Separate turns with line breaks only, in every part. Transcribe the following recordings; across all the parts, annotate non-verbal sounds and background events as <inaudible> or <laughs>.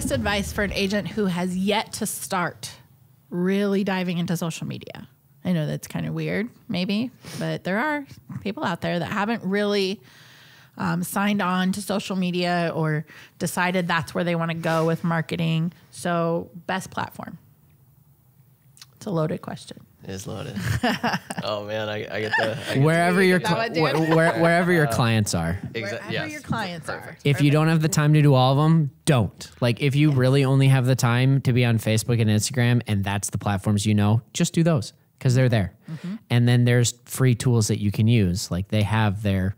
best advice for an agent who has yet to start really diving into social media? I know that's kind of weird, maybe, but there are people out there that haven't really um, signed on to social media or decided that's where they want to go with marketing. So, best platform. It's a loaded question.
It is loaded. <laughs> oh man, I, I get the I get
Wherever your
Is that
cli-
what, dude?
where, where, wherever your clients are.
exa-
Wherever
yes.
your clients are.
If you don't have the time to do all of them, don't. Like if you really only have the time to be on Facebook and Instagram and that's the platforms you know, just do those because they're there.
Mm-hmm.
And then there's free tools that you can use. Like they have their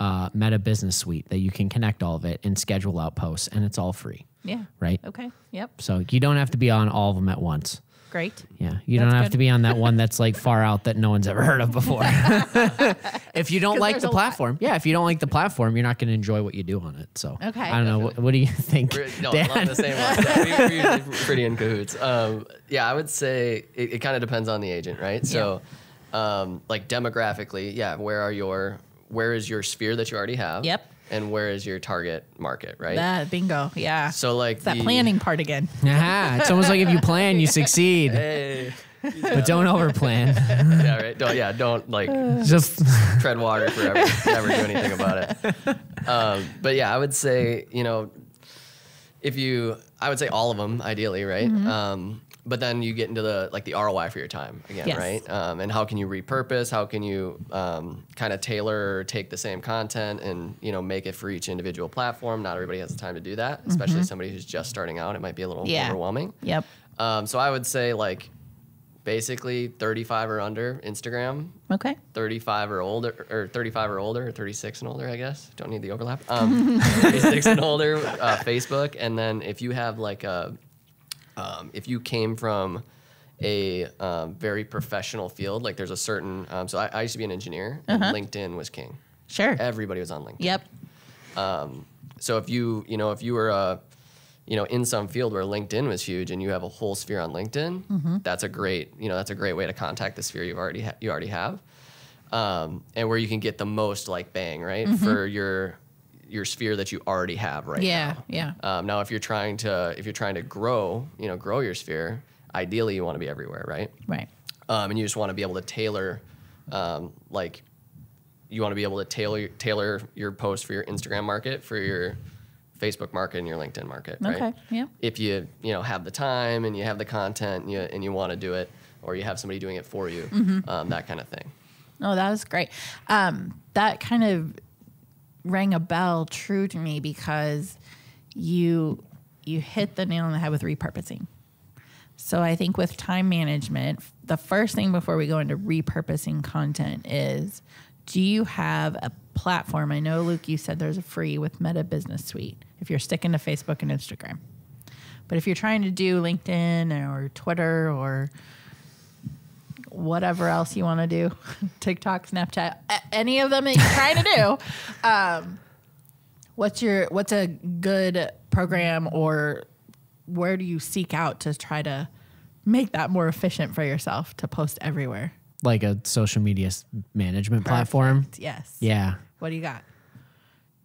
uh, Meta Business Suite that you can connect all of it and schedule out posts, and it's all free,
Yeah.
right?
Okay. Yep.
So you don't have to be on all of them at once.
Great.
Yeah, you
That's
don't have
good.
to be on that one that's like far out that no one's ever heard of before. <laughs> if you don't <laughs> like the
a lot.
platform, yeah, if you don't like the platform, you're not going to enjoy what you do on it. So,
Okay.
I don't know. What, what do you <laughs> think,
We're- no,
Dan?
along the same lines. We- we're pretty in cahoots. Um, yeah, I would say it, it kind of depends on the agent, right? So, um, like demographically, yeah, where are your where is your sphere that you already have?
Yep.
And where is your target market, right?
That bingo. Yeah.
so like
It's that
the-
planning part again. <laughs>
Yeah, it's almost like if you plan, you succeed,
Hey,
but don't overplan.
yeah, right. Don't yeah, don't like <laughs>
Just
tread water forever, never do anything about it. Um, but yeah, I would say, you know, if you, I would say all of them ideally, right?
Mm-hmm.
Um, but then you get into the like the ROI for your time again,
Yes.
right? Um, and how can you repurpose? How can you um, kind of tailor or take the same content and you know make it for each individual platform? Not everybody has the time to do that, especially somebody who's just starting out. It might be a little
Mm-hmm. Yeah.
overwhelming.
Yep.
Um, so I would say like basically 35 or under Instagram,
Okay.
35 or older, or 35 or older, or 36 and older, I guess. Don't need the overlap. Um, <laughs> 36 and older, uh, Facebook. And then if you have like a, um, if you came from a um, very professional field, like there's a certain, um, so I, I used to be an engineer, and LinkedIn was king.
Sure.
Everybody was on LinkedIn.
Yep.
So if you, you know, if you were uh, you know, in some field where LinkedIn was huge and you have a whole sphere on LinkedIn, that's a great, you know, that's a great way to contact the sphere you already ha- you already have, um, and where you can get the most like bang right for your your sphere that you already have right
Yeah.
now.
Yeah.
Um, now, if you're trying to if you're trying to grow, you know, grow your sphere, ideally you want to be everywhere, right?
Right.
um, and you just want to be able to tailor, um, like, you want to be able to tailor tailor your post for your Instagram market, for your Facebook market, and your LinkedIn market, right?
Okay, yeah.
If you you know have the time and you have the content and you and you want to do it, or you have somebody doing it for you,
Mm-hmm.
um, that kind of thing.
Oh, that was great. Um, that kind of rang a bell true to me because you you hit the nail on the head with repurposing. So I think with time management, the first thing before we go into repurposing content is do you have a platform? I know Luke you said there's a free with Meta Business Suite if you're sticking to Facebook and Instagram. But if you're trying to do LinkedIn or Twitter or whatever else you want to do, <laughs> TikTok, Snapchat, any of them that you're trying to do, <laughs> um, what's your what's a good program or where do you seek out to try to make that more efficient for yourself to post everywhere?
like a social media management platform.
Yes.
Yeah,
What do you got?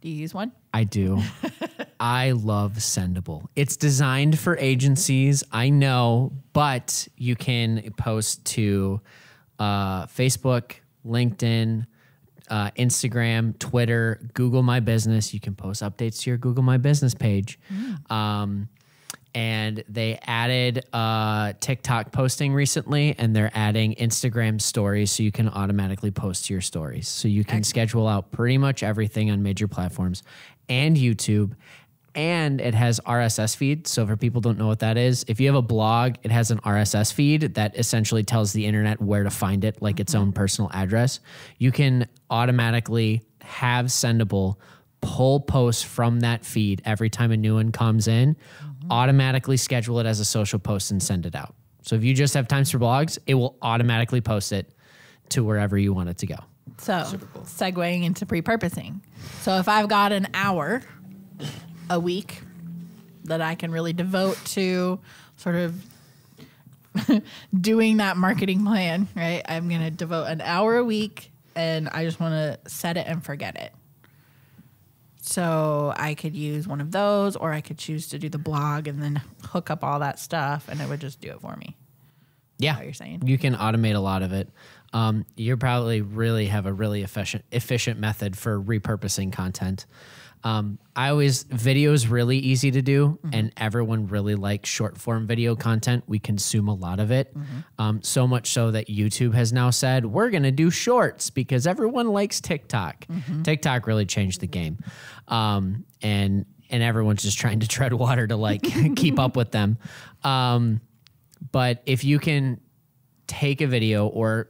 Do you use one?
I do. <laughs> I love Sendible. It's designed for agencies, I know, but you can post to uh, Facebook, LinkedIn, uh, Instagram, Twitter, Google My Business. You can post updates to your Google My Business page. Um, and they added uh, TikTok posting recently, and they're adding Instagram stories so you can automatically post to your stories. So you can schedule out pretty much everything on major platforms and YouTube. And it has RSS feed. So for people don't know what that is, if you have a blog, it has an RSS feed that essentially tells the internet where to find it, like its own personal address. You can automatically have Sendible pull posts from that feed every time a new one comes in, Mm-hmm. automatically schedule it as a social post and send it out. So if you just have times for blogs, it will automatically post it to wherever you want it to go.
So, segueing into repurposing. So, if I've got an hour a week that I can really devote to sort of <laughs> doing that marketing plan, right? I'm going to devote an hour a week and I just want to set it and forget it. So I could use one of those, or I could choose to do the blog and then hook up all that stuff, and it would just do it for me.
Yeah,
you're saying?
you can automate a lot of it. Um, you probably really have a really efficient efficient method for repurposing content. Um, I always video is really easy to do, and everyone really likes short form video content. We consume a lot of it, um, so much so that YouTube has now said we're going to do shorts because everyone likes TikTok. TikTok really changed the game, um, and and everyone's just trying to tread water to like <laughs> keep up with them. Um, but if you can take a video or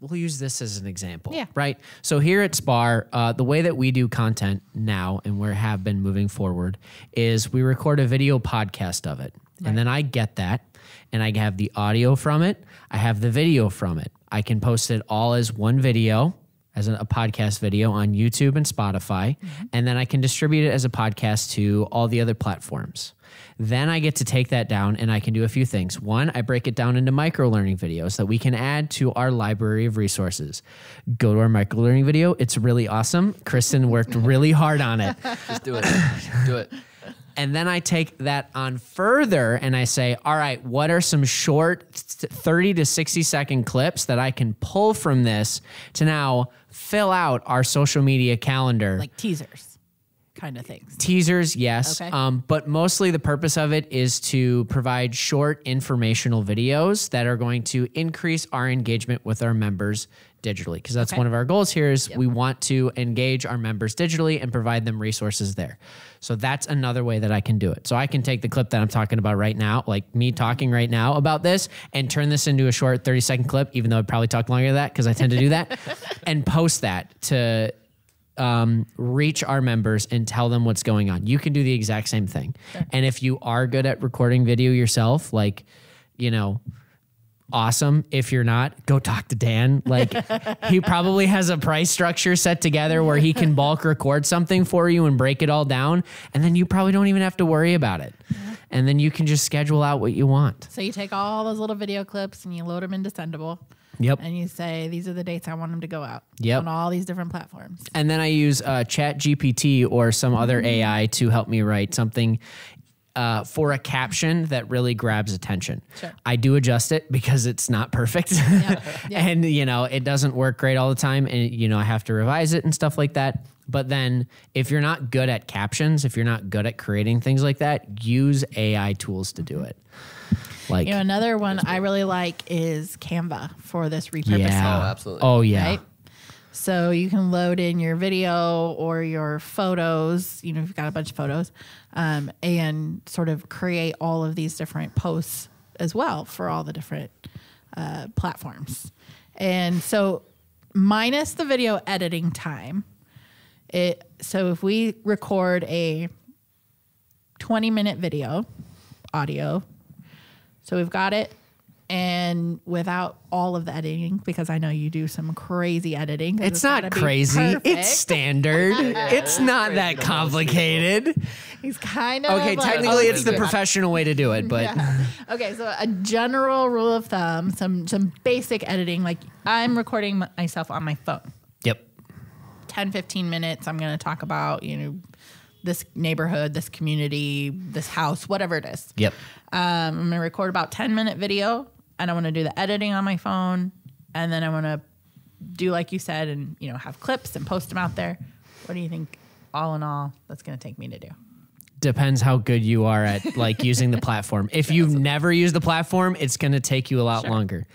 we'll use this as an example
Yeah.
right? So here at SPAAR uh, the way that we do content now and we have been moving forward is we record a video podcast of it. And then i get that and i have the audio from it. I have the video from it. I can post it all as one video as a, a podcast video on youtube and spotify. And then i can distribute it as a podcast to all the other platforms then I get to take that down and I can do a few things. One, I break it down into micro learning videos that we can add to our library of resources. Go to our micro learning video. It's really awesome. Kristen worked really hard on it. <laughs>
Just do it. do it.
And then I take that on further and I say, all right, what are some short 30 to 60 second clips that I can pull from this to now fill out our social media calendar?
Like teasers kind of things.
Teasers, yes.
Okay.
Um, but mostly the purpose of it is to provide short informational videos that are going to increase our engagement with our members digitally. Because that's
Okay.
one of our goals here is we want to engage our members digitally and provide them resources there. So that's another way that I can do it. So I can take the clip that I'm talking about right now, like me talking right now about this, and turn this into a short 30 second clip, even though I'd probably talk longer than that because I tend to do that, <laughs> and post that to um, reach our members and tell them what's going on. You can do the exact same thing. And if you are good at recording video yourself, like, you know, awesome. If you're not, go talk to Dan. Like, <laughs> he probably has a price structure set together where he can bulk record something for you and break it all down. And then you probably don't even have to worry about it. And then you can just schedule out what you want.
So you take all those little video clips and you load them into Sendible.
Yep.
And you say these are the dates I want them to go out.
Yep.
On all these different platforms.
and then I use uh, Chat GPT or some other AI to help me write something uh, for a caption that really grabs attention.
Sure.
I do adjust it because it's not perfect, <laughs> and you know it doesn't work great all the time, and you know I have to revise it and stuff like that. But then, if you're not good at captions, if you're not good at creating things like that, use AI tools to do it. Like,
You know, another one I really like is Canva for this repurposing.
yeah,
Oh, absolutely.
Oh yeah,
Right? So you can load in your video or your photos, you know, if you've got a bunch of photos, um, and sort of create all of these different posts as well for all the different uh, platforms. And so, minus the video editing time, it so if we record a 20 minute video, audio, so we've got it and without all of the editing, because I know you do some crazy editing. 'cause
It's
gotta
not crazy. It's <laughs> standard. <laughs> It's not that complicated.
He's kind of
Okay,
like-
technically
oh,
it's the
yeah.
professional way to do it, but
Yeah. Okay, so a general rule of thumb, some some basic editing. Like I'm recording myself on my phone.
yep.
10, 15 minutes. I'm going to talk about you know this neighborhood, this community, this house, whatever it is.
Yep.
Um, I'm going to record about 10 minute video and I want to do the editing on my phone. And then I want to do like you said and, you know, have clips and post them out there. What do you think, all in all, that's going to take me to do?
Depends how good you are at like using the platform. If you've never used the platform, it's going to take you a lot longer.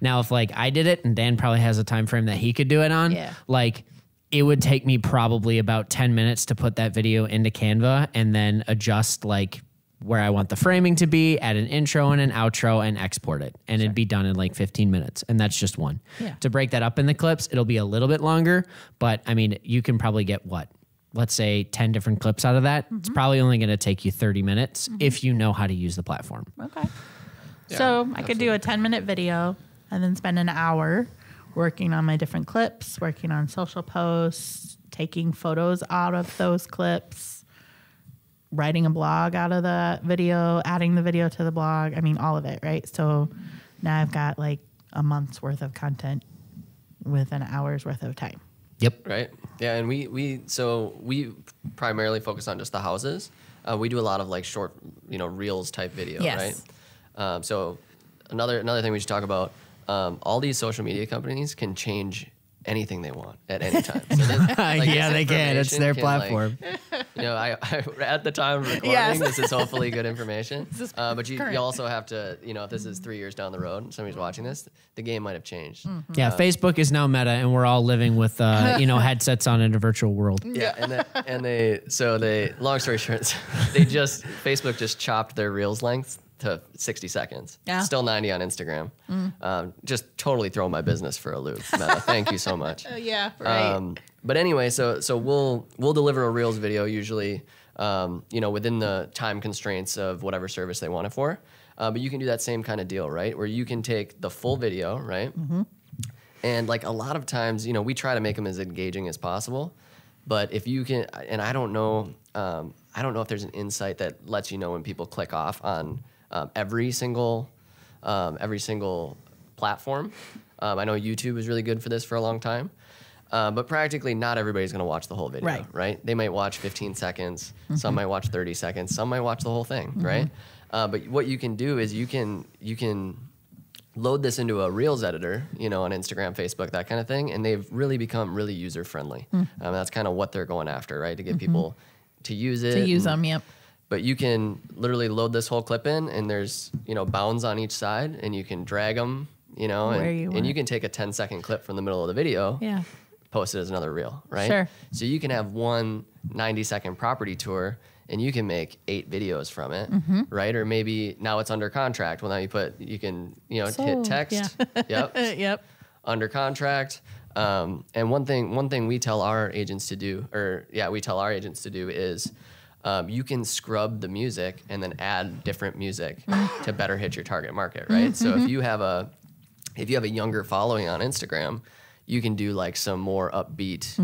Now, if like I did it and Dan probably has a time frame that he could do it on,
Yeah.
like it would take me probably about 10 minutes to put that video into Canva and then adjust like where I want the framing to be, add an intro and an outro and export it. And it'd be done in like 15 minutes. And that's just one.
Yeah.
To break that up in the clips, it'll be a little bit longer, but I mean, you can probably get what? Let's say 10 different clips out of that. It's mm-hmm. probably only going to take you 30 minutes mm-hmm. if you know how to use the platform.
Okay. so I could do a 10 minute video and then spend an hour working on my different clips, working on social posts, taking photos out of those clips, writing a blog out of the video, adding the video to the blog. I mean, all of it, right? So now I've got like a month's worth of content with an hour's worth of time.
Yep.
Right. Yeah, and we we so we primarily focus on just the houses. Uh, we do a lot of like short, you know, reels type video,
Yes.
right? Um, so another another thing we should talk about. Um, all these social media companies can change anything they want at any time. So <laughs> they- like,
yeah, they can. It's their
can, like,
platform. <laughs>
you know, I, I at the time of recording,
Yes.
this is <laughs> hopefully good information.
is
Uh, but you,
current.
you also have to, you know, if this is three years down the road, and somebody's watching this, the game might have changed.
Mm-hmm.
yeah, Facebook is now Meta, and we're all living with uh, you know headsets on in a virtual world.
Yeah, and they, and they so they long story short, they just Facebook just chopped their reels length to 60 seconds.
Yeah.
Still 90 on Instagram. Um, just totally throwing my business for a loop. Meta, thank you so much. <laughs>
Oh, yeah,
Um, but anyway, so so we'll we'll deliver a Reels video usually, um, you know, within the time constraints of whatever service they want it for. Uh, but you can do that same kind of deal, right? Where you can take the full video, right? And like a lot of times, you know, we try to make them as engaging as possible. But if you can, and I don't know, um, I don't know if there's an insight that lets you know when people click off on um, every single, um, every single platform. Um, I know YouTube was really good for this for a long time. Uh, but practically not everybody's going to watch the whole video,
Right.
right? They might watch 15 seconds, some might watch 30 seconds, some might watch the whole thing, right? Uh, but what you can do is you can you can load this into a Reels editor, you know, on Instagram, Facebook, that kind of thing, and they've really become really user friendly. Um, that's kind of what they're going after, right? To get people to use it,
To use
and-
them, yep.
But you can literally load this whole clip in and there's you know bounds on each side and you can drag them you know and,
you
and you can take a 10 second clip from the middle of the video
Yeah.
post it as another reel right
Sure.
so you can have one 90 second property tour and you can make eight videos from it
Mm-hmm.
right or maybe now it's under contract well now you put you can you know
Sold,
hit text <laughs> yep <laughs>
yep.
under contract. Um, and one thing, one thing we tell our agents to do, or yeah, we tell our agents to do is, um, you can scrub the music and then add different music <laughs> to better hit your target market, right? So if you have a, if you have a younger following on Instagram, you can do like some more upbeat,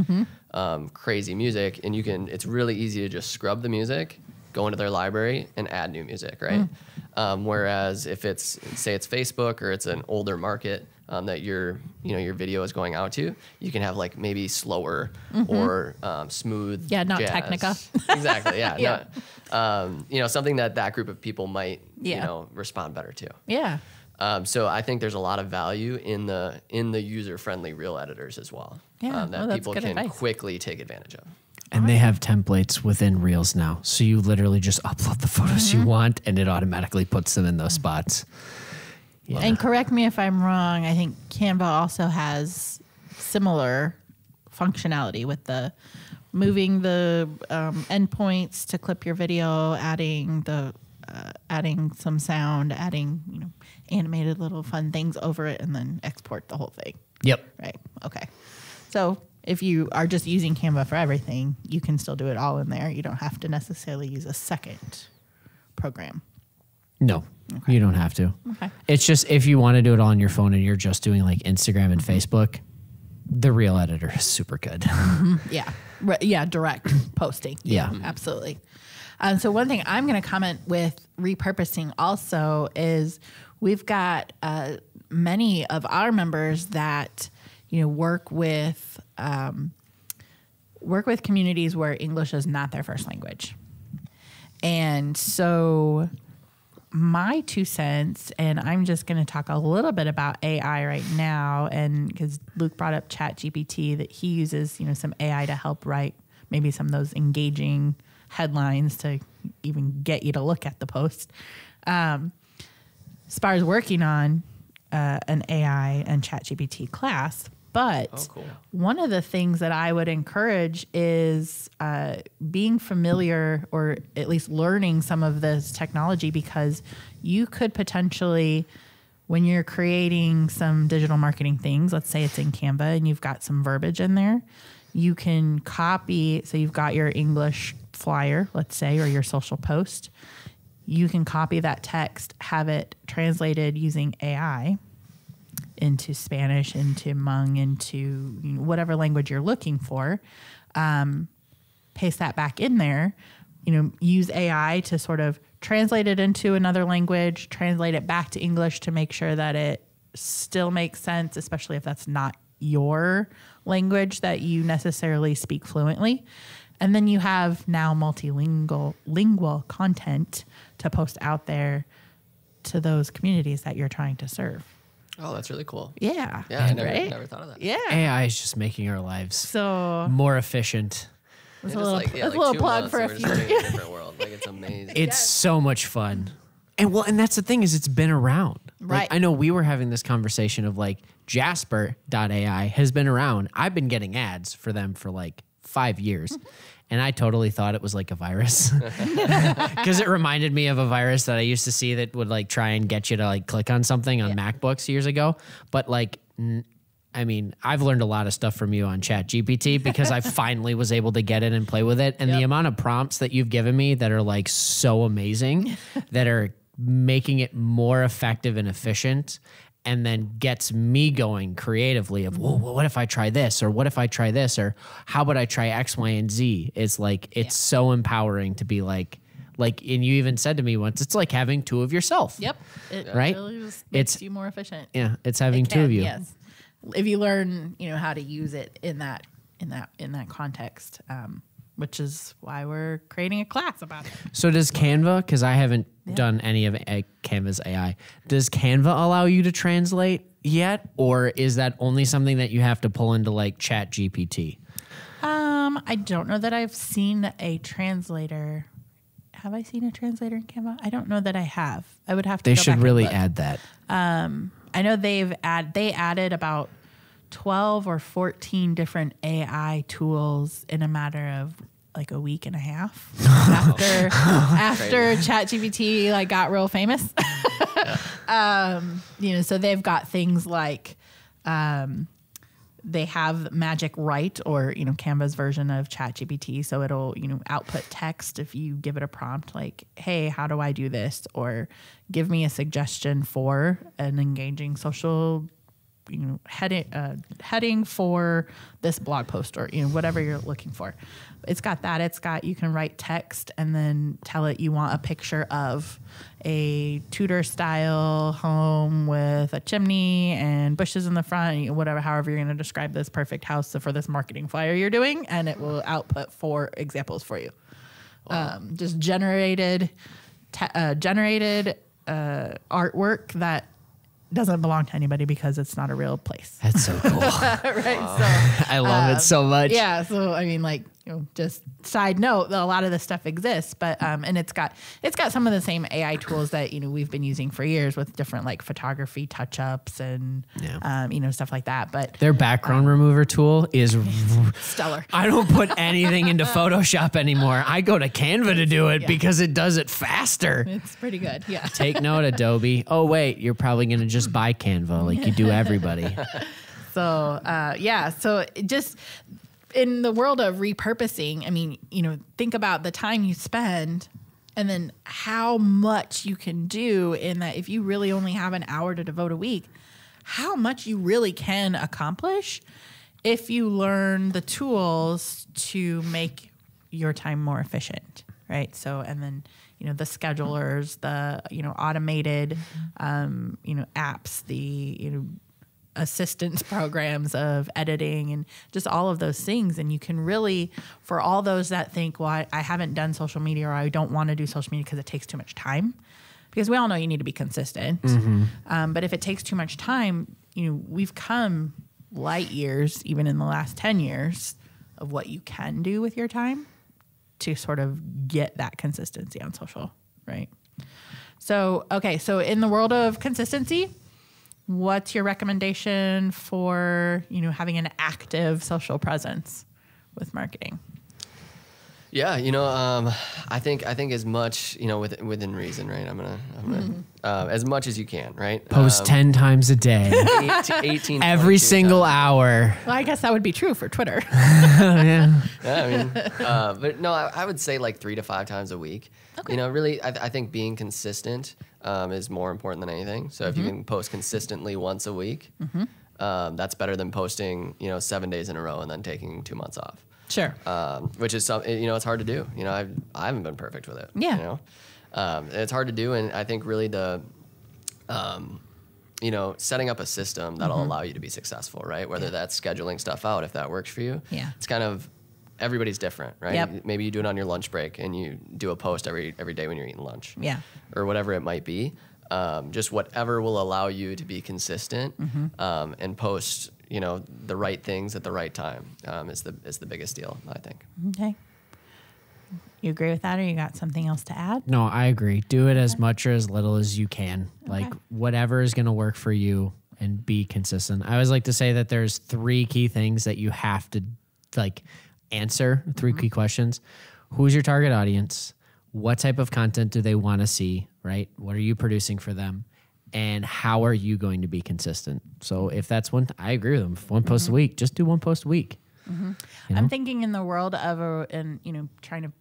um, crazy music, and you can. It's really easy to just scrub the music, go into their library, and add new music, right? Um, whereas if it's say it's Facebook or it's an older market um, that your you know your video is going out to, you can have like maybe slower or um, smooth.
Yeah, not
jazz.
Technica. <laughs>
exactly. Yeah. <laughs>
Yeah.
not- um, you know something that that group of people might you know respond better to.
Yeah.
Um, so I think there's a lot of value in the in the user friendly reel editors as well.
Yeah,
um, that
well, that's
people can
advice.
quickly take advantage of.
And they have templates within Reels now. So you literally just upload the photos
Mm-hmm.
you want and it automatically puts them in those spots. Yeah.
And correct me if I'm wrong. I think Canva also has similar functionality with the moving the um, endpoints to clip your video, adding the uh, adding some sound, adding you know animated little fun things over it, and then export the whole thing.
Yep.
Right. Okay. So if you are just using Canva for everything, you can still do it all in there. You don't have to necessarily use a second program.
No, you don't have to.
Okay.
It's just if you want to do it all on your phone and you're just doing like Instagram and Facebook, the reel editor is super good. <laughs>
Yeah. Re- yeah, direct posting.
Yeah.
Absolutely. Um, so, one thing I'm going to comment with repurposing also is we've got uh, many of our members that, you know, work with. Um, work with communities where English is not their first language. And so my two cents, and I'm just going to talk a little bit about AI right now, and because Luke brought up Chat GPT, that he uses, you know, some AI to help write maybe some of those engaging headlines to even get you to look at the post. Um, SPAAR's working on uh, an AI and Chat GPT class, but
Oh, cool.
one of the things that I would encourage is uh, being familiar or at least learning some of this technology because you could potentially, when you're creating some digital marketing things, let's say it's in Canva and you've got some verbiage in there, you can copy. So you've got your English flyer, let's say, or your social post. You can copy that text, have it translated using AI into Spanish, into Hmong, into whatever language you're looking for. Um, paste that back in there. You know, use AI to sort of translate it into another language, translate it back to English to make sure that it still makes sense, especially if that's not your language that you necessarily speak fluently. And then you have now multilingual lingual content to post out there to those communities that you're trying to serve.
Oh, that's really cool.
Yeah.
Yeah, I never,
right?
never thought of that.
Yeah.
AI is just making our lives
So
more efficient.
it's a little,
like, yeah, like
a little plug for a few.
just living in a different world. Like it's amazing.
It's so much fun. And well, and that's the thing is it's been around. Like,
Right.
I know we were having this conversation of like Jasper.ai has been around. I've been getting ads for them for like five years. <laughs> And I totally thought it was like a virus <laughs> because it reminded me of a virus that I used to see that would like try and get you to like click on something on MacBooks years ago. But like, n- I mean, I've learned a lot of stuff from you on Chat GPT <laughs> because I finally was able to get it and play with it. And the amount of prompts that you've given me that are like so amazing, <laughs> that are making it more effective and efficient, and then gets me going creatively of, whoa, what if I try this? Or what if I try this? Or how would I try X, Y, and Z? It's like, it's so empowering to be like, like, and you even said to me once, it's like having two of yourself.
Yep. It
Right?
really just
It's-
makes you more efficient.
Yeah. It's having
It
two of you.
Yes. If you learn, you know, how to use it in that in that in that context, um, which is why we're creating a class about it.
So does Canva? Because I haven't done any of a- Canva's AI. Does Canva allow you to translate yet, or is that only something that you have to pull into like Chat GPT?
Um, I don't know that I've seen a translator. Have I seen a translator in Canva? I don't know that I have. I would have to.
They
go
should really add that.
I know they've add they added about twelve or fourteen different AI tools in a matter of like a week and a half <laughs> after after ChatGPT like got real famous. <laughs> um, you know, so they've got things like um, they have Magic Write or you know Canva's version of ChatGPT, so it'll you know output text if you give it a prompt like, "Hey, how do I do this?" or "Give me a suggestion for an engaging social." You know, heading uh, heading for this blog post or you know whatever you're looking for. It's got that. It's got you can write text and then tell it you want a picture of a Tudor style home with a chimney and bushes in the front, you whatever, however you're going to describe this perfect house for this marketing flyer you're doing, and it will output four examples for you. Um, just generated, te- uh, generated uh, artwork that doesn't belong to anybody because it's not a real place.
That's so cool. <laughs>
right. So <laughs>
I love it so much.
Um, yeah. So I mean, like, you know, just side note, a lot of this stuff exists, but um, and it's got it's got some of the same AI tools that you know we've been using for years with different like photography touch ups and
Yeah.
um, you know stuff like that. But
Their background remover tool is. <laughs>
stellar. <laughs>
I don't put anything into Photoshop anymore. I go to Canva to do it
Yeah.
because it does it faster.
It's pretty good. Yeah. <laughs>
Take note, Adobe. Oh wait, you're probably gonna just buy Canva like you do everybody.
So uh, yeah, so just in the world of repurposing, I mean, you know, think about the time you spend and then how much you can do in that if you really only have an hour to devote a week, how much you really can accomplish if you learn the tools to make your time more efficient, right? So and then you know the schedulers, the you know automated um, you know apps, the you know assistance <laughs> programs of editing and just all of those things. And you can really, for all those that think, well, I, I haven't done social media or I don't want to do social media because it takes too much time, because we all know you need to be consistent. Um, but if it takes too much time, you know, we've come light years, even in the last 10 years, of what you can do with your time to sort of get that consistency on social, right? So, okay, so in the world of consistency, what's your recommendation for you know having an active social presence with marketing
Yeah, you know, um, I think I think as much you know within, within reason, right? I'm gonna, I'm gonna uh, as much as you can, right?
Post
Um,
10 times a day, <laughs>
18, 18
every single
times.
hour.
well i guess that would be true for twitter <laughs>
yeah.
Yeah, I mean, uh, but no, I, I would say like three to five times a week. Okay. You know, really, I, I think being consistent um, is more important than anything. So if you can post consistently once a week, um, that's better than posting, you know, seven days in a row and then taking two months off.
Sure
Um, which is something you know it's hard to do. You know, I I haven't been perfect with it.
Yeah.
You know, um, it's hard to do, and I think really the, um, you know, setting up a system that'll allow you to be successful, right? Whether
Yeah.
that's scheduling stuff out if that works for you.
Yeah.
It's kind of everybody's different, right?
Yep.
Maybe you do it on your lunch break and you do a post every every day when you're eating lunch.
Yeah.
Or whatever it might be. Um, just whatever will allow you to be consistent
Mm-hmm.
um, and post, you know, the right things at the right time um, is the is the biggest deal, I think.
Okay. You agree with that, or you got something else to add?
No, I agree. Do it as much or as little as you can. Like whatever is going to work for you and be consistent. I always like to say that there's three key things that you have to like answer, 3 key questions. Who's your target audience? What type of content do they want to see, right? What are you producing for them? And how are you going to be consistent? So if that's one I agree with them. If one post a mm-hmm. week, just do one post a week. Mm-hmm.
I'm thinking in the world of a, and you know, trying to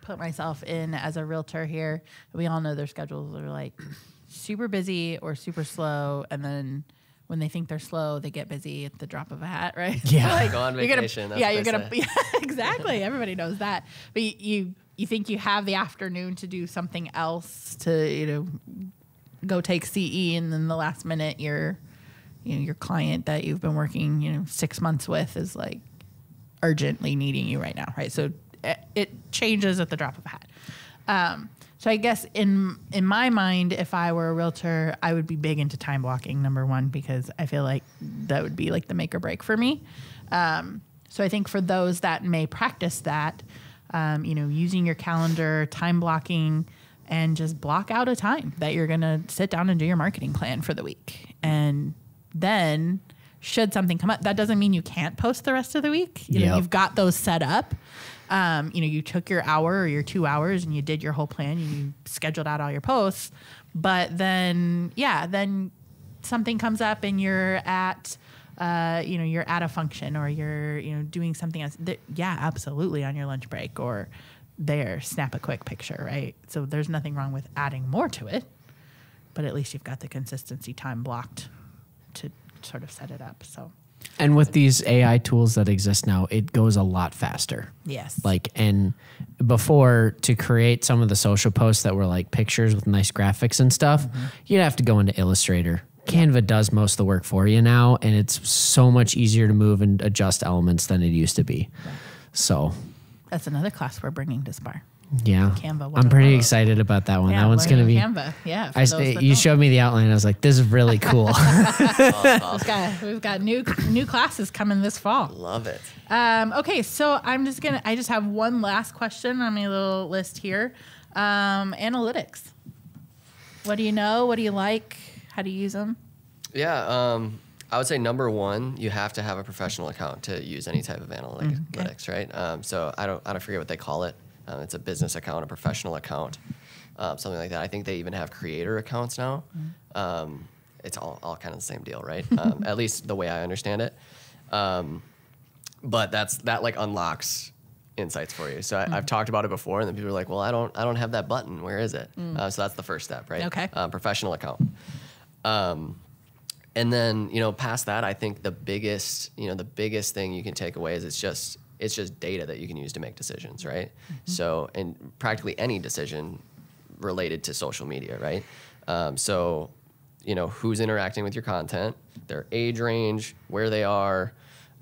put myself in as a realtor here. We all know their schedules are like super busy or super slow, and then when they think they're slow, they get busy at the drop of a hat, <laughs> right?
Yeah.
like,
Go on
you're gonna-
vacation, that's
yeah, you're gonna. <laughs> Yeah, exactly. Everybody knows that, but you, you you think you have the afternoon to do something else to you know go take CE, and then the last minute your you know your client that you've been working you know six months with is like urgently needing you right now, right? So it, it changes at the drop of a hat. Um, so I guess in in my mind, if I were a realtor, I would be big into time blocking. Number one, because I feel like that would be like the make or break for me. Um, so I think for those that may practice that, um, you know, using your calendar, time blocking, and just block out a time that you're gonna sit down and do your marketing plan for the week, and then should something come up, that doesn't mean you can't post the rest of the week. You know, you've got those set up. Um, you know, you took your hour or your two hours and you did your whole plan and you scheduled out all your posts. But then, yeah, then something comes up and you're at, uh, you know, you're at a function or you're, you know, doing something else. Yeah, absolutely on your lunch break or there, snap a quick picture, right? So there's nothing wrong with adding more to it, but at least you've got the consistency time blocked to sort of set it up. So,
And with these AI tools that exist now, it goes a lot faster.
yes.
Like, and before to create some of the social posts that were like pictures with nice graphics and stuff, mm-hmm. you'd have to go into Illustrator. Canva does most of the work for you now, and it's so much easier to move and adjust elements than it used to be. So,
That's another class we're bringing to SPAAR.
yeah,
Canva
I'm pretty excited about that one.
Yeah,
that one's going to be.
Canva. Yeah.
I,
that
you
don't.
showed me the outline. I was like, "This is really cool." <laughs>
We've got, <laughs> we've got new new classes coming this fall.
Love it.
Um, okay, so I'm just gonna. I just have one last question on my little list here. Um, analytics. What do you know? What do you like? How do you use them?
Yeah, um, I would say number one, you have to have a professional account to use any type of analytics, right? Um, so I don't, I don't forget what they call it. Um, it's a business account, a professional account, um, something like that. I think they even have creator accounts now. Um, it's all, all kind of the same deal, right? <laughs> um, at least the way I understand it. Um, but that's that like unlocks insights for you. So I, I've talked about it before, and then people are like, "Well, I don't, I don't have that button. Where is it?" Uh, so that's the first step, right?
Okay.
Um, professional account. Um, and then you know, past that, I think the biggest, you know, the biggest thing you can take away is it's just it's just data that you can use to make decisions, right? So, and practically any decision related to social media, right? Um, so, you know, who's interacting with your content, their age range, where they are,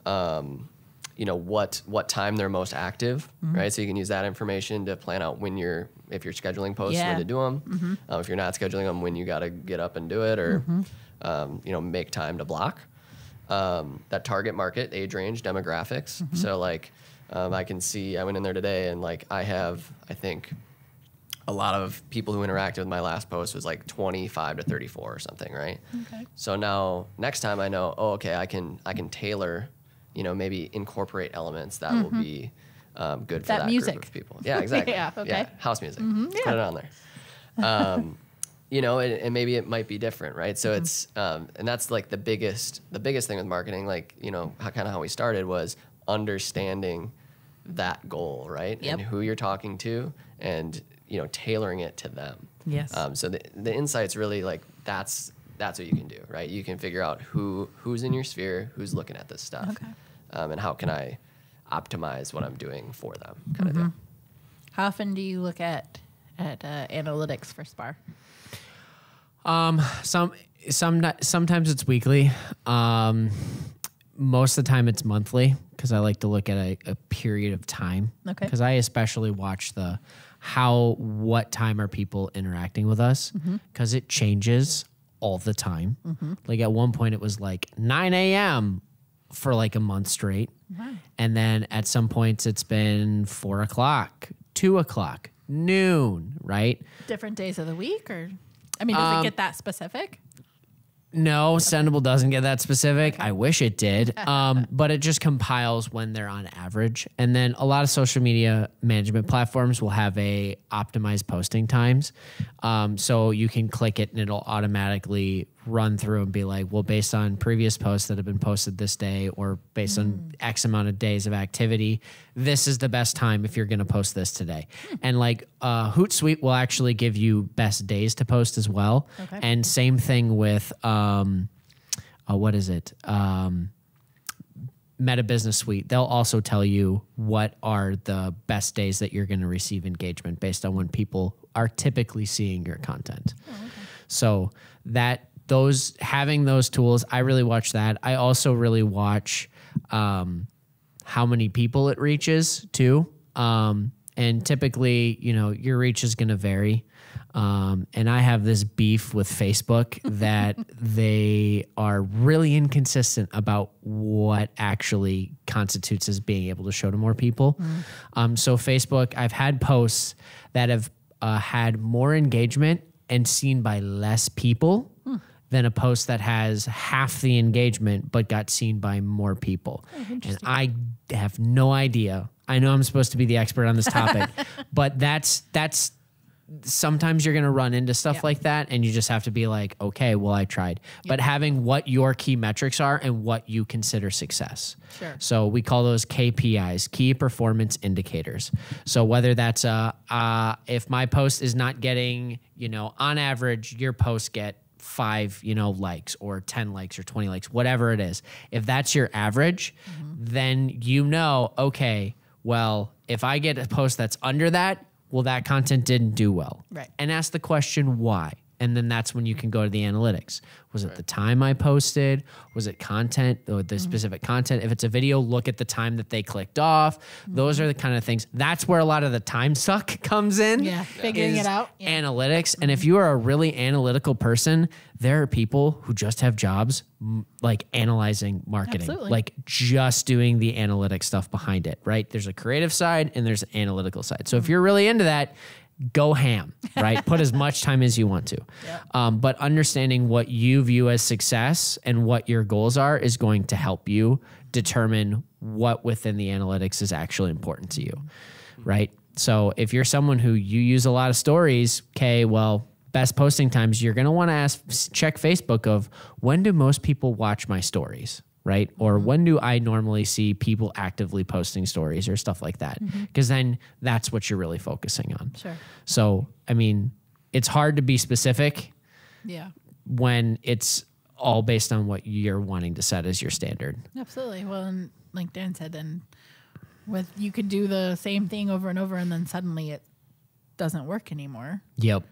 um, you know, what what time they're most active, right? So you can use that information to plan out when you're if you're scheduling posts
Yeah.
when to do them. Um, if you're not scheduling them, when you got to get up and do it, or um, you know, make time to block um, that target market, age range, demographics. So like, um, I can see I went in there today and like I have I think a lot of people who interacted with my last post was like 25 to 34 or something, right?
Okay.
So now next time I know, oh, okay, I can I can tailor, you know, maybe incorporate elements that will be um, good for
That
that,
music.
group of people. Yeah, exactly. <laughs>
Yeah, okay.
house music. Let's Put it on there. Um, you know, and, and maybe it might be different, right? So it's um, and that's like the biggest the biggest thing with marketing, like you know, how, kind of how we started was understanding that goal, right?
Yep.
And who you're talking to, and you know, tailoring it to them.
Yes.
Um, so the the insights really like that's that's what you can do, right? You can figure out who who's in your sphere, who's looking at this stuff,
Okay.
um, and how can I optimize what I'm doing for them, kind of deal.
How often do you look at at uh, analytics for SPAAR?
Um, some some sometimes it's weekly. Um, most of the time it's monthly because I like to look at a, a period of time.
Okay.
Because I especially watch the how what time are people interacting with us mm-hmm. because it changes all the time. Mm-hmm. Like at one point it was like 9 a.m. for like a month straight, and then at some points it's been four o'clock, two o'clock, noon, right?
Different days of the week, or I mean, does
Um,
it get that specific?
No, Sendible doesn't get that specific. I wish it did. <laughs> Um, but it just compiles when they're on average. And then a lot of social media management platforms will have a optimized posting times. Um, so you can click it and it'll automatically run through and be like, well, based on previous posts that have been posted this day or based on X amount of days of activity, this is the best time if you're going to post this today. And like uh, Hootsuite will actually give you best days to post as well.
Okay.
And same thing with um, uh, what is it? Um, Meta Business Suite. They'll also tell you what are the best days that you're going to receive engagement based on when people are typically seeing your content. So that those having those tools, I really watch that. I also really watch um, how many people it reaches too. Um, and typically, you know, your reach is going to vary. Um, and I have this beef with Facebook <laughs> that they are really inconsistent about what actually constitutes as being able to show to more people. Um, so, Facebook, I've had posts that have uh, had more engagement and seen by less people than a post that has half the engagement but got seen by more people. and I have no idea. I know I'm supposed to be the expert on this topic, <laughs> but that's that's sometimes you're going to run into stuff
Yeah.
like that and you just have to be like, okay, well I tried. But having what your key metrics are and what you consider success.
Sure.
So we call those KPIs, key performance indicators. So whether that's uh, uh if my post is not getting, you know, on average your posts get five, you know, likes or 10 likes or 20 likes, whatever it is. If that's your average, then you know, okay, well, if I get a post that's under that, well, that content didn't do well.
Right.
And ask the question why. And then that's when you can go to the analytics. Was it the time I posted? Was it content or the mm-hmm. specific content? If it's a video, look at the time that they clicked off. Mm-hmm. Those are the kind of things. That's where a lot of the time suck <laughs> comes in.
Yeah, figuring it out. Yeah.
Analytics. And if mm-hmm. you are a really analytical person, there are people who just have jobs like analyzing marketing,
Absolutely.
like just doing the analytic stuff behind it, right? There's a creative side and there's an analytical side. So if you're really into that, go ham, right? Put as much time as you want to. Um, but understanding what you view as success and what your goals are is going to help you determine what within the analytics is actually important to you, right? So if you're someone who you use a lot of stories, okay, well, best posting times, you're going to want to ask, check Facebook of when do most people watch my stories, right? Or mm-hmm. when do I normally see people actively posting stories or stuff like that? Mm-hmm. Because then that's what you're really focusing on.
Sure.
So, I mean, it's hard to be specific
Yeah.
when it's all based on what you're wanting to set as your standard.
Absolutely. Well, and like Dan said, then with you could do the same thing over and over, and then suddenly it doesn't work anymore.
Yep.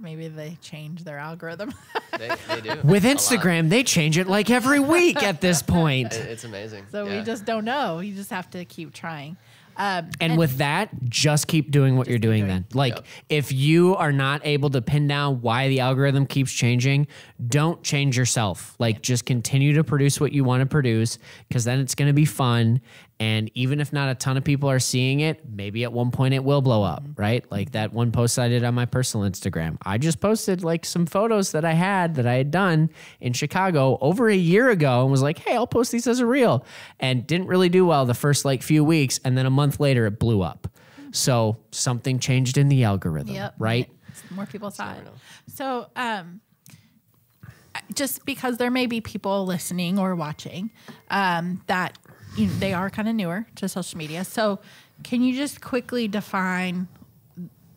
Maybe they change their algorithm. <laughs>
They, they do. <laughs>
With Instagram, they change it like every week at this <laughs> point.
It- it's amazing.
so
Yeah.
we just don't know. You just have to keep trying. Um,
And with that, just keep doing what you're doing
doing.
then. Like
Yep.
if you are not able to pin down why the algorithm keeps changing, don't change yourself. Like just continue to produce what you want to produce because then it's going to be fun and even if not a ton of people are seeing it, maybe at one point it will blow up, right? Like that one post I did on my personal Instagram. I just posted like some photos that I had that I had done in Chicago over a year ago and was like, "Hey, I'll post these as a reel." And didn't really do well the first like few weeks and then a month later it blew up. So something changed in the algorithm,
Yep.
right?
More people saw it. So, um, just because there may be people listening or watching um, that you know, they are kind of newer to social media. So, can you just quickly define?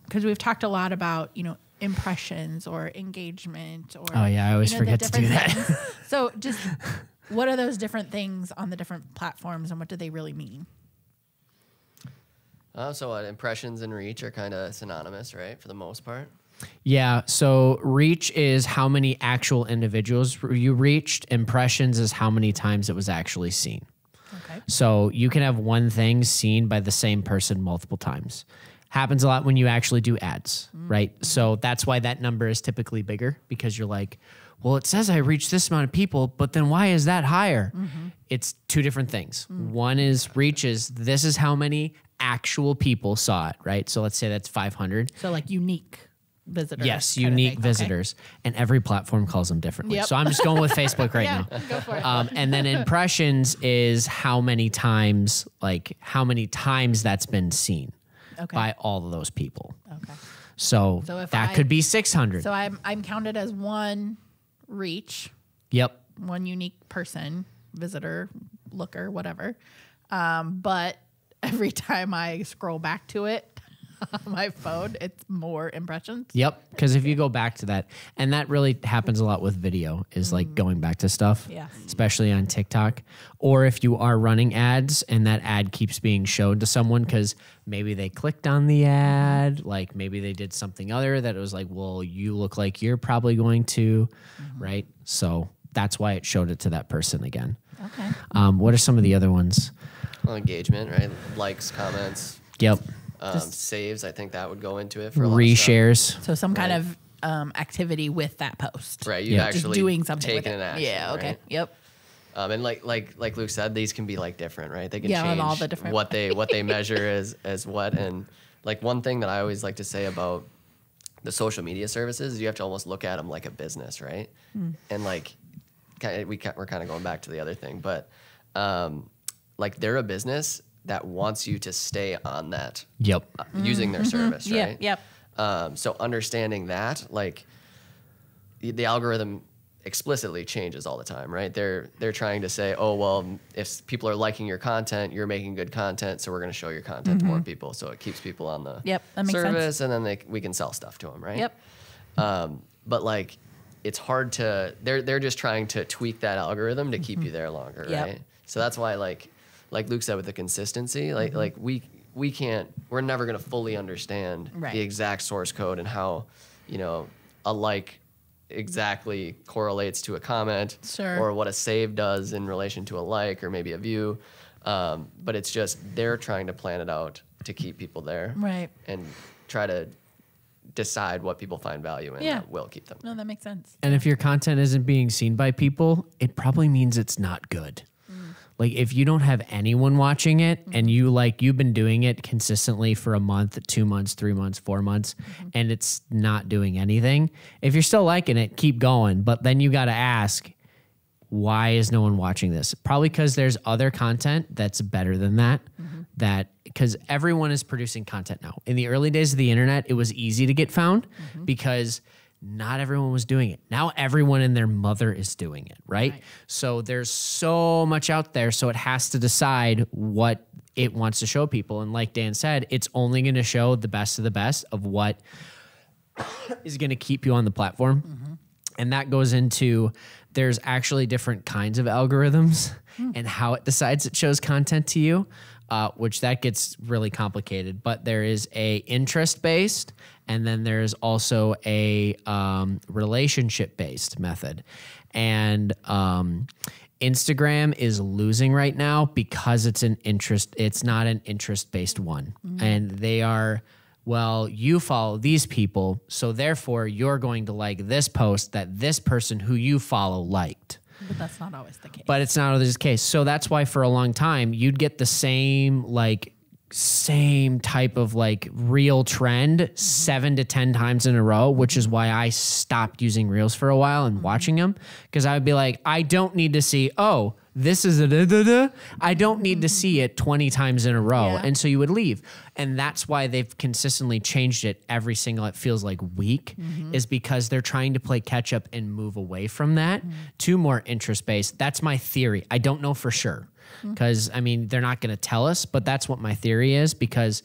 Because we've talked a lot about you know impressions or engagement or
Oh, yeah, I always
you know,
forget to do that. <laughs>
so, just what are those different things on the different platforms, and what do they really mean?
Uh, so what? Impressions and reach are kind of synonymous, right? For the most part.
Yeah. So reach is how many actual individuals you reached. Impressions is how many times it was actually seen.
Okay.
So you can have one thing seen by the same person multiple times. Happens a lot when you actually do ads, mm-hmm. right? So that's why that number is typically bigger because you're like, well, it says I reached this amount of people, but then why is that higher? Mm-hmm. It's two different things. Mm. One is reaches, this is how many actual people saw it, right? So let's say that's 500.
So like unique visitors.
Yes, unique
thing. Okay.
visitors, and every platform calls them differently.
Yep.
So I'm just going with Facebook right <laughs>
Yeah,
now.
go for it.
Um, and then impressions is how many times, like how many times that's been seen
Okay.
by all of those people.
Okay.
So,
So if
that
I-
could be 600.
So I'm I'm counted as one reach,
yep.
one unique person, visitor, looker, whatever. Um, but every <laughs> time I scroll back to it <laughs> my phone, it's more impressions.
Yep. Because if you go back to that, and that really happens a lot with video, is like mm. going back to stuff,
Yes.
especially on TikTok. Or if you are running ads and that ad keeps being shown to someone because maybe they clicked on the ad, mm-hmm. like maybe they did something other that it was like, well, you look like you're probably going to, mm-hmm. right? So that's why it showed it to that person again.
Okay.
Um, what are some of the other ones?
Well, engagement, right? Likes, comments,
Yep.
Um, saves. I think that would go into it for a lot.
Reshares.
So some kind of um, activity with that post.
Right, you've
Yeah.
Just
actually
doing something
taken
with it.
an action.
yeah. Okay.
right?
Yep.
Um, and like like like Luke said, these can be like different, right? They can
Yeah,
change
all the different
what they what they measure <laughs> as as what. And like one thing that I always like to say about the social media services is you have to almost look at them like a business, right?
Hmm.
And like kind of, we we're kind of going back to the other thing, but um, like they're a business that wants you to stay on that
Yep.
uh, using their service,
Yeah.
right?
Yep.
Um, so understanding that, like the, the algorithm explicitly changes all the time, right? They're they're trying to say, oh well, if people are liking your content, you're making good content, so we're going to show your content to more people, so it keeps people on the
Mm-hmm. Yep, that makes sense.
service, and then they, we can sell stuff to them, right?
Yep.
Um, but like, it's hard to. They're they're just trying to tweak that algorithm to keep you there longer,
Mm-hmm. Yep.
right? So that's why, like, like Luke said with the consistency, like
Mm-hmm.
like we we can't. We're never going to fully understand
Right.
the exact source code and how, you know, a like exactly correlates to a comment
Sure.
or what a save does in relation to a like or maybe a view. Um, but it's just they're trying to plan it out to keep people there
Right.
and try to decide what people find value in
Yeah.
that will keep them.
No, that makes sense.
And if your content isn't being seen by people, it probably means it's not good. Like if you don't have anyone watching it and mm-hmm. you like you've been doing it consistently for a month, 2 months, 3 months, 4 months mm-hmm. and it's not doing anything, if you're still liking it, keep going, but then you got to ask why is no one watching this? Probably cuz there's other content that's better than that mm-hmm. that cuz everyone is producing content now. In the early days of the internet, it was easy to get found because not everyone was doing it. Now everyone and their mother is doing it, right?
Right.
So there's so much out there, so it has to decide what it wants to show people. And like Dan said, it's only going to show the best of the best of what <coughs> is going to keep you on the platform. Mm-hmm. And that goes into there's actually different kinds of algorithms hmm. and how it decides it shows content to you, uh, which that gets really complicated. But there is a interest based, and then there's also a um, relationship based method. And um, Instagram is losing right now because it's an interest. It's not an interest based one, and they are well, you follow these people, so therefore you're going to like this post that this person who you follow liked.
But that's not always the case.
But it's not always the case. So that's why for a long time you'd get the same like same type of like reel trend mm-hmm. seven to ten times in a row, which is why I stopped using reels for a while and mm-hmm. watching them because I would be like, I don't need to see, oh, this is a da da da. I don't need to see it 20 times in a row.
Yeah.
And so you would leave. And that's why they've consistently changed it every single, it feels like week, mm-hmm. is because they're trying to play catch up and move away from that mm-hmm. to more interest based. That's my theory. I don't know for sure mm-hmm. because, I mean, they're not going to tell us, but that's what my theory is because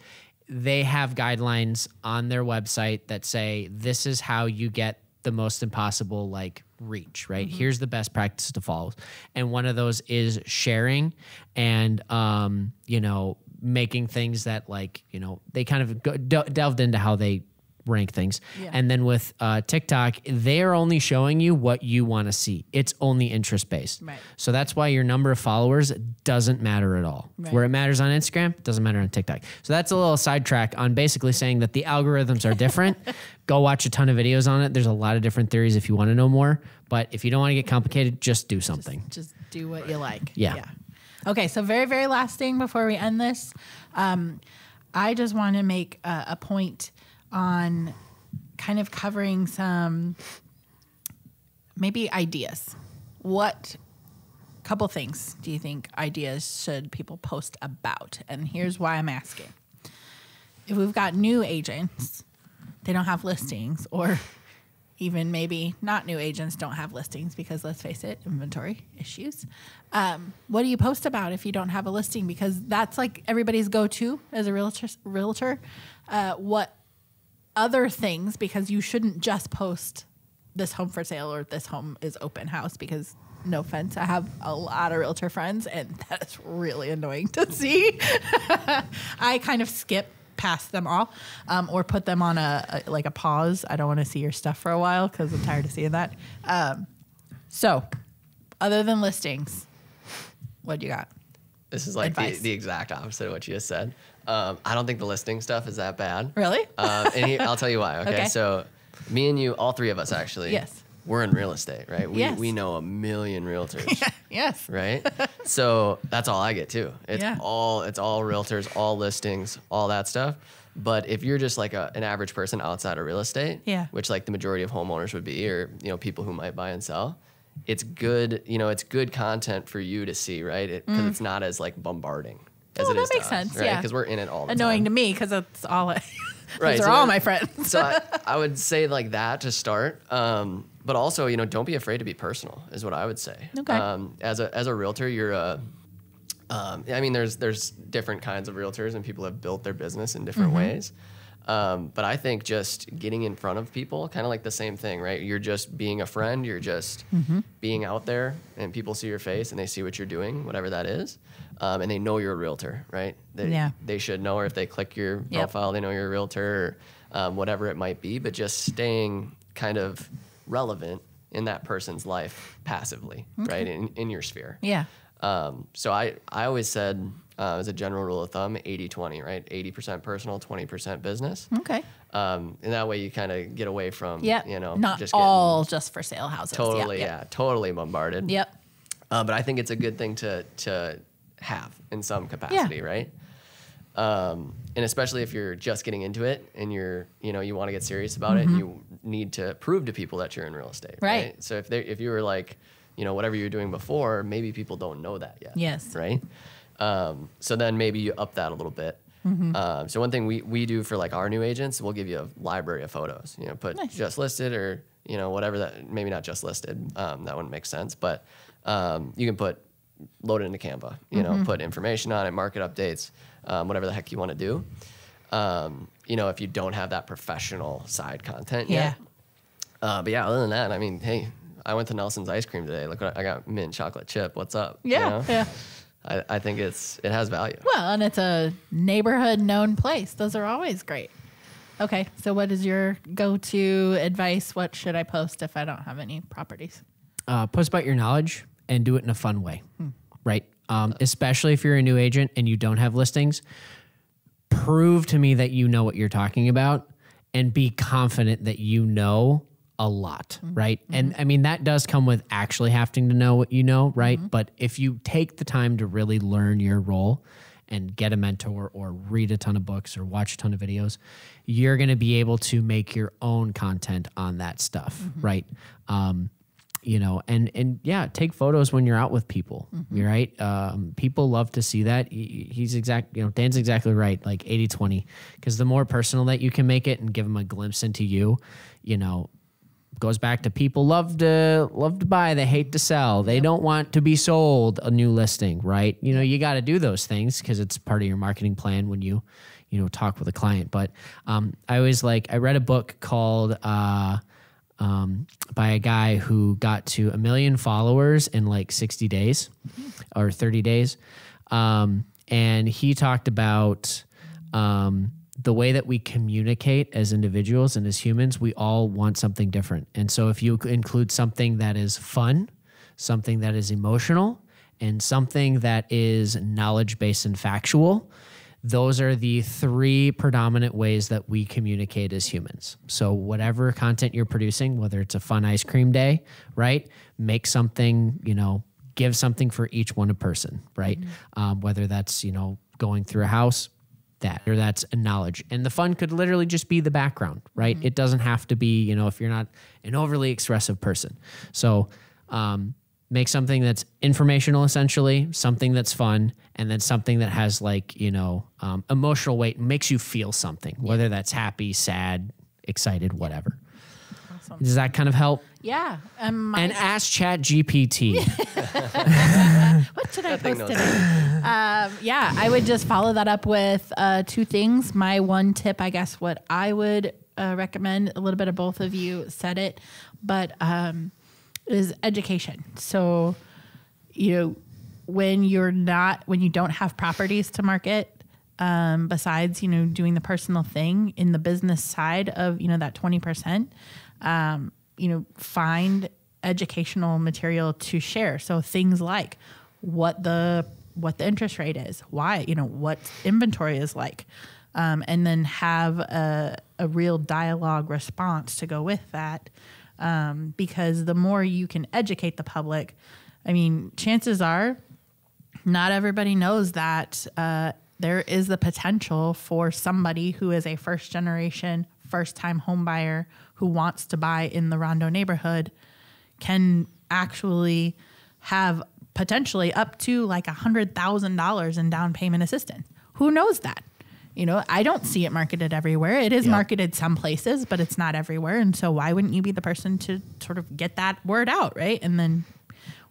they have guidelines on their website that say this is how you get the most impossible like reach right? Here's the best practice to follow. And one of those is sharing and um you know making things that like you know they kind of go, de- delved into how they rank things.
Yeah.
And then with uh, TikTok, they're only showing you what you want to see. It's only interest based.
Right.
So that's why your number of followers doesn't matter at all.
Right.
Where it matters on Instagram doesn't matter on TikTok. So that's a little sidetrack on basically saying that the algorithms are different. <laughs> Go watch a ton of videos on it. There's a lot of different theories if you want to know more. But if you don't want to get complicated, just do something.
Just do what you like.
Yeah.
Okay, so very, very last thing before we end this, um, I just want to make a, a point on kind of covering some maybe ideas. What couple things do you think ideas should people post about? And here's why I'm asking. If we've got new agents, they don't have listings, or even maybe not new agents don't have listings because let's face it, inventory issues. Um, what do you post about if you don't have a listing? Because that's like everybody's go-to as a realtor. Realtor, uh, what other things? Because you shouldn't just post this home for sale or this home is open house because. No offense, I have a lot of realtor friends, and <laughs> that is really annoying to <laughs> see. I kind of skip past them all, um, or put them on a, a like a pause. I don't want to see your stuff for a while because I'm tired of seeing that. Um, so, other than listings, what do you got?
This is like the, the exact opposite of what you just said. Um, I don't think the listing stuff is that bad.
Really?
Um, and he, I'll tell you why. <laughs> Okay?
Okay.
So, me and you, all three of us actually,
Yes.
we're in real estate, right? We,
Yes.
we know a million realtors. <laughs>
yes.
right? <laughs> so that's all I get too. It's
Yeah.
all it's all realtors, all listings, all that stuff. But if you're just like a, an average person outside of real estate,
Yeah.
which like the majority of homeowners would be, or you know people who might buy and sell, it's good. You know, it's good content for you to see, right? Because it's not as like bombarding as
Oh,
it
that
is to
makes
us,
sense,
right?
yeah.
Because we're in it all the
Annoying to me because that's all. I, <laughs>
Right,
those
so
are all my friends. <laughs>
so I, <laughs> I would say like that to start. Um, but also, you know, don't be afraid to be personal is what I would say.
Okay.
Um, as a as a realtor, you're a. Um, I mean, there's there's different kinds of realtors, and people have built their business in different ways. Um, but I think just getting in front of people, kind of like the same thing, right? You're just being a friend. You're just being out there, and people see your face and they see what you're doing, whatever that is, um, and they know you're a realtor, right? They,
Yeah.
They should know, or if they click your
Yep.
profile, they know you're a realtor, or um, whatever it might be. But just staying kind of relevant in that person's life passively, right? In in your sphere.
yeah.
Um, so I, I always said, uh, as a general rule of thumb, 80 20, right? 80% personal, 20% business.
Okay.
Um, and that way you kind of get away from,
Yep.
you know,
not
just
all just for sale houses.
Totally,
yep.
yeah, totally bombarded.
Yep.
Uh, but I think it's a good thing to, to have in some capacity, right? Um, and especially if you're just getting into it and you're, you know, you want to get serious about it and you need to prove to people that you're in real estate,
Mm-hmm. Right.
So if they, if you were like, you know, whatever you're doing before, maybe people don't know that yet.
Yes.
Right. Um, so then maybe you up that a little bit.
Mm-hmm.
Um, so one thing we, we do for like our new agents, we'll give you a library of photos. You know, put
Nice.
just listed or you know whatever that maybe not just listed. Um, that wouldn't make sense, but um, you can put load it into Canva. You
Mm-hmm.
know, put information on it, market updates, um, whatever the heck you want to do. Um, you know, if you don't have that professional side content
Yeah.
yet. Uh, but yeah, other than that, I mean, hey, I went to Nelson's ice cream today. Look, what I I got mint chocolate chip. What's up? You
Yeah.
know?
Yeah.
I, I think it's it has value.
Well, and it's a neighborhood known place. Those are always great. Okay, so what is your go-to advice? What should I post if I don't have any properties?
uh, post about your knowledge and do it in a fun way, right? Um, especially if you're a new agent and you don't have listings, prove to me that you know what you're talking about and be confident that you know a lot, mm-hmm. right? And mm-hmm. I mean, that does come with actually having to know what you know, right? Mm-hmm. But if you take the time to really learn your role and get a mentor or read a ton of books or watch a ton of videos, you're going to be able to make your own content on that stuff, right? Um, you know and and yeah take photos when you're out with people you're right? Um, people love to see that. He- he's exact you know dan's exactly right like 80 20 because the more personal that you can make it and give them a glimpse into you you know goes back to people love to love to buy they hate to sell. They don't want to be sold a new listing right? You know you got to do those things because it's part of your marketing plan when you you know talk with a client. But um, i always like i read a book called uh, um, by a guy who got to a million followers in like 60 days or 30 days. Um, and he talked about um, the way that we communicate as individuals and as humans, we all want something different. And so if you include something that is fun, something that is emotional, and something that is knowledge based and factual, those are the three predominant ways that we communicate as humans. So, whatever content you're producing, whether it's a fun ice cream day, right? Make something, you know, give something for each one a person, right? Mm-hmm. Um, whether that's, you know, going through a house, that or that's a knowledge and the fun could literally just be the background right mm-hmm. it doesn't have to be you know if you're not an overly expressive person so um, make something that's informational essentially something that's fun and then something that has like you know um, emotional weight makes you feel something whether that's happy sad excited whatever. Does that kind of help?
Yeah
um, and ask ChatGPT <laughs> <laughs>
what should i post today? Um, yeah i would just follow that up with uh, two things. My one tip i guess what i would uh, recommend a little bit of both of you said it but um, is education. So, you know, when you're not, when you don't have properties to market, um, besides, you know, doing the personal thing in the business side of, you know, that 20%, um, you know, find educational material to share. So things like what the, what the interest rate is, why, you know, what inventory is like, um, and then have a, a real dialogue response to go with that um, because the more you can educate the public, I mean, chances are not everybody knows that uh, there is the potential for somebody who is a first generation, first time homebuyer who wants to buy in the Rondo neighborhood can actually have potentially up to like a hundred thousand dollars in down payment assistance. Who knows that? You know, I don't see it marketed everywhere. It is marketed some places, but it's not everywhere. And so why wouldn't you be the person to sort of get that word out, right? And then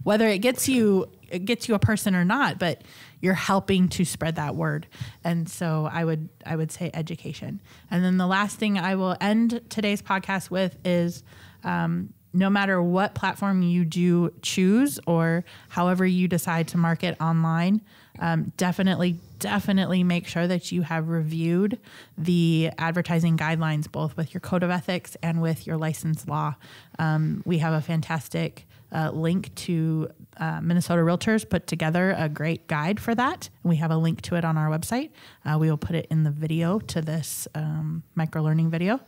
whether it gets you it gets you a person or not, but you're helping to spread that word. And so I would I would say education. And then the last thing I will end today's podcast with is um, no matter what platform you do choose or however you decide to market online, um, definitely, definitely make sure that you have reviewed the advertising guidelines, both with your code of ethics and with your license law. Um, we have a fantastic uh, link to uh, Minnesota Realtors put together a great guide for that. We have a link to it on our website. Uh, we will put it in the video to this um, micro learning video.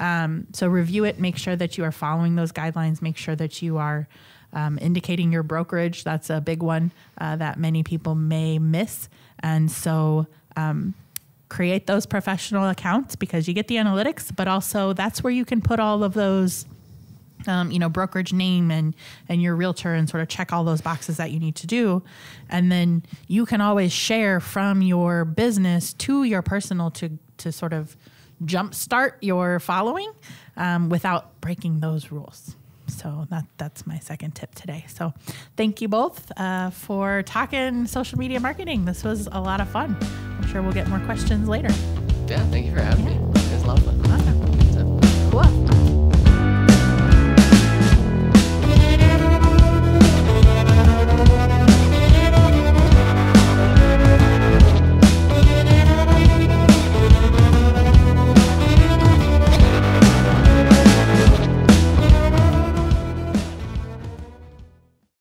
Um, so review it, make sure that you are following those guidelines, make sure that you are um, indicating your brokerage. That's a big one uh, that many people may miss. And so, um, create those professional accounts because you get the analytics, but also that's where you can put all of those. Um, you know, brokerage name and and your realtor, and sort of check all those boxes that you need to do, and then you can always share from your business to your personal to to sort of jumpstart your following um, without breaking those rules. So that that's my second tip today. So thank you both uh, for talking social media marketing. This was a lot of fun. I'm sure we'll get more questions later.
Yeah, thank you for having yeah. me.